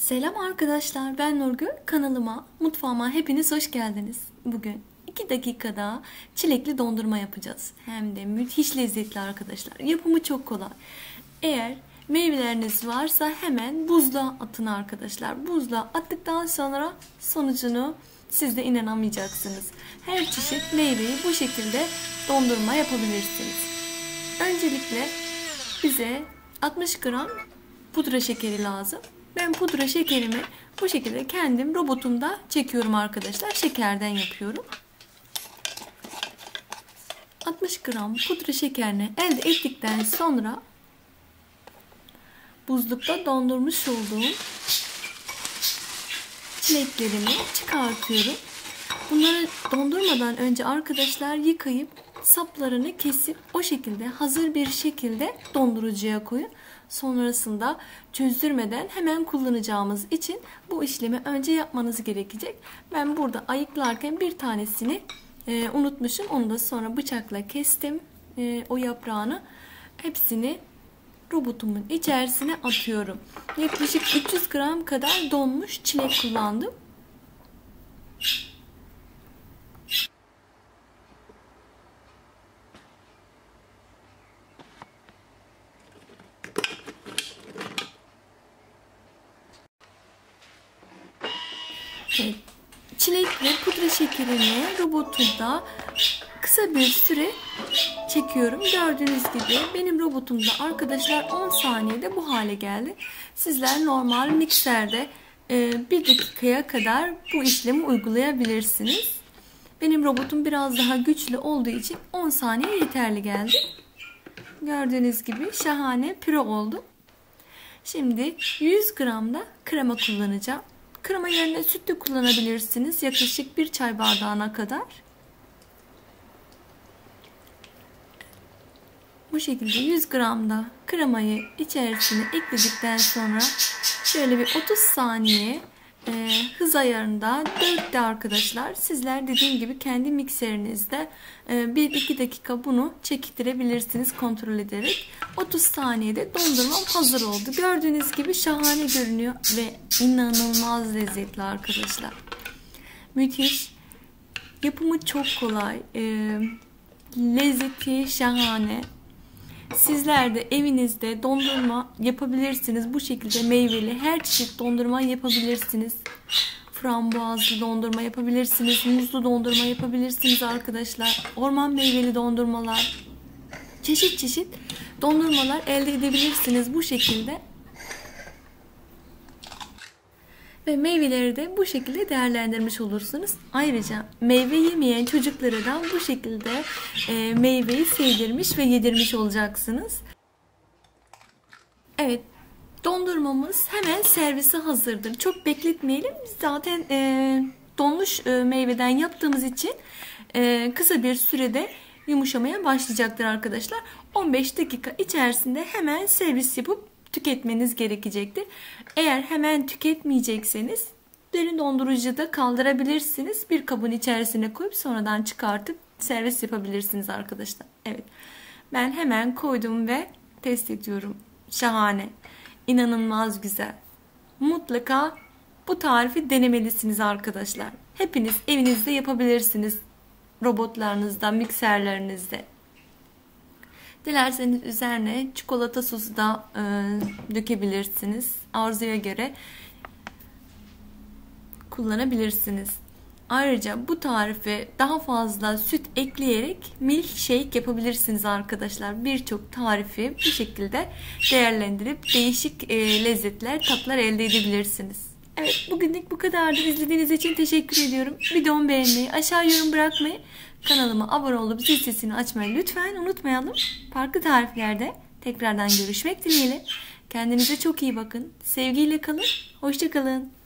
Selam arkadaşlar ben Nurgül kanalıma mutfağıma hepiniz hoş geldiniz. Bugün 2 dakikada çilekli dondurma yapacağız. Hem de müthiş lezzetli arkadaşlar. Yapımı çok kolay. Eğer meyveleriniz varsa hemen buzluğa atın arkadaşlar. Buzluğa attıktan sonra sonucunu siz de inanamayacaksınız. Her çeşit meyveyi bu şekilde dondurma yapabilirsiniz. Öncelikle bize 60 gram pudra şekeri lazım. Ben pudra şekerimi bu şekilde kendim robotumda çekiyorum arkadaşlar. Şekerden yapıyorum. 60 gram pudra şekerini elde ettikten sonra buzlukta dondurmuş olduğum çileklerimi çıkartıyorum. Bunları dondurmadan önce arkadaşlar yıkayıp saplarını kesip o şekilde hazır bir şekilde dondurucuya koyun. Sonrasında çözdürmeden hemen kullanacağımız için bu işlemi önce yapmanız gerekecek. Ben burada ayıklarken bir tanesini e, unutmuşum. Onu da sonra bıçakla kestim. E, o yaprağını hepsini robotumun içerisine atıyorum. Yaklaşık 300 gram kadar donmuş çilek kullandım. Evet. Çilek ve pudra şekerini robotumda kısa bir süre çekiyorum. Gördüğünüz gibi benim robotumda arkadaşlar 10 saniyede bu hale geldi. Sizler normal mikserde 1 dakikaya kadar bu işlemi uygulayabilirsiniz. Benim robotum biraz daha güçlü olduğu için 10 saniye yeterli geldi. Gördüğünüz gibi şahane püre oldu. Şimdi 100 gram da krema kullanacağım. Krema yerine süt de kullanabilirsiniz. Yaklaşık bir çay bardağına kadar. Bu şekilde 100 gram da kremayı içerisine ekledikten sonra şöyle bir 30 saniye e, hız ayarında 4'te arkadaşlar sizler dediğim gibi kendi mikserinizde e, 1-2 dakika bunu çektirebilirsiniz kontrol ederek. 30 saniyede dondurmam hazır oldu. Gördüğünüz gibi şahane görünüyor ve inanılmaz lezzetli arkadaşlar. Müthiş. Yapımı çok kolay. E, lezzeti şahane Sizler de evinizde dondurma yapabilirsiniz. Bu şekilde meyveli her çeşit dondurma yapabilirsiniz. Frambuazlı dondurma yapabilirsiniz. Muzlu dondurma yapabilirsiniz arkadaşlar. Orman meyveli dondurmalar. Çeşit çeşit dondurmalar elde edebilirsiniz bu şekilde. Ve meyveleri de bu şekilde değerlendirmiş olursunuz. Ayrıca meyve yemeyen çocuklara da bu şekilde e, meyveyi sevdirmiş ve yedirmiş olacaksınız. Evet dondurmamız hemen servise hazırdır. Çok bekletmeyelim. Zaten e, donmuş e, meyveden yaptığımız için e, kısa bir sürede yumuşamaya başlayacaktır arkadaşlar. 15 dakika içerisinde hemen servis yapıp tüketmeniz gerekecektir. Eğer hemen tüketmeyecekseniz derin dondurucuda kaldırabilirsiniz. Bir kabın içerisine koyup sonradan çıkartıp servis yapabilirsiniz arkadaşlar. Evet. Ben hemen koydum ve test ediyorum. Şahane. İnanılmaz güzel. Mutlaka bu tarifi denemelisiniz arkadaşlar. Hepiniz evinizde yapabilirsiniz. Robotlarınızda, mikserlerinizde. Dilerseniz üzerine çikolata sosu da e, dökebilirsiniz. Arzuya göre kullanabilirsiniz. Ayrıca bu tarife daha fazla süt ekleyerek milkshake yapabilirsiniz arkadaşlar. Birçok tarifi bu şekilde değerlendirip değişik e, lezzetler, tatlar elde edebilirsiniz. Evet bugünlük bu kadardı. İzlediğiniz için teşekkür ediyorum. Videomu beğenmeyi, aşağı yorum bırakmayı, kanalıma abone olup zil sesini açmayı lütfen unutmayalım. Farklı tariflerde tekrardan görüşmek dileğiyle. Kendinize çok iyi bakın. Sevgiyle kalın. Hoşçakalın.